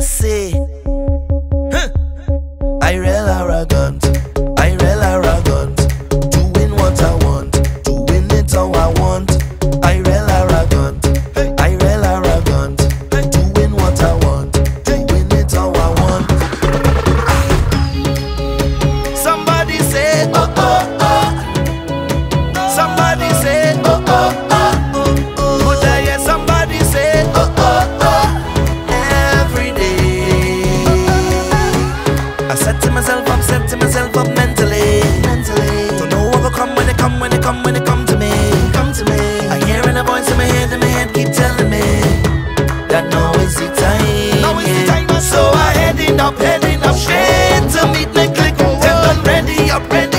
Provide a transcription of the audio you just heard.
Say. I said to myself, I'm set to myself up mentally. Mentally. Don't know what will come when it come, when it come, when it come to me. Come to me. I hear in a voice in my head, in my head keep telling me that now is the time. Now is the time. So I heading up, heading up straight to meet my click. Well, I'm ready, I'm ready.